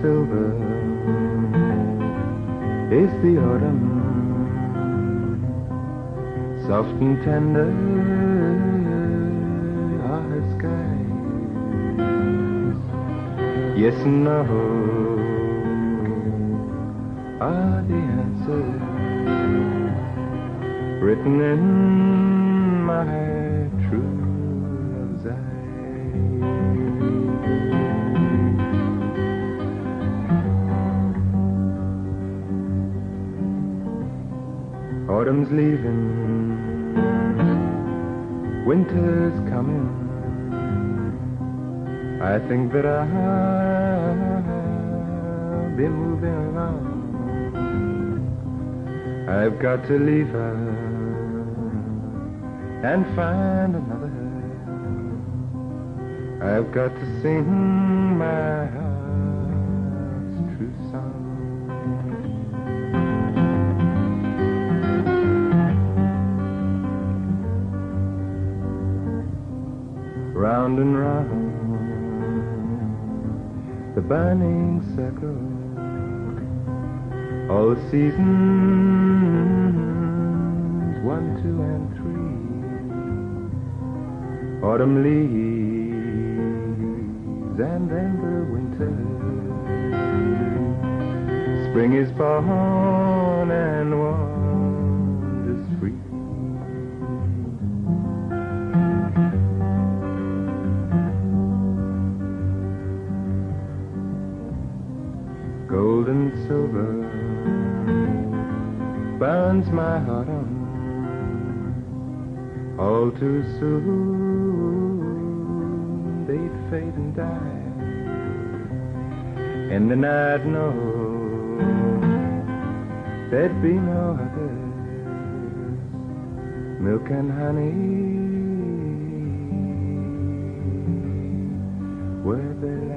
silver is the autumn, soft and tender are her skies. Yes and no are the answers written in my heart. Autumn's leaving, winter's coming. I think that I'll be moving on. I've got to leave her and find another. I've got to sing my heart's Round and round the burning circle, all seasons, one, two, and three. Autumn leaves and then the winter. Spring is born and wanders Gold and silver burns my heart on. All too soon they'd fade and die and then I'd know there'd be no others milk and honey were there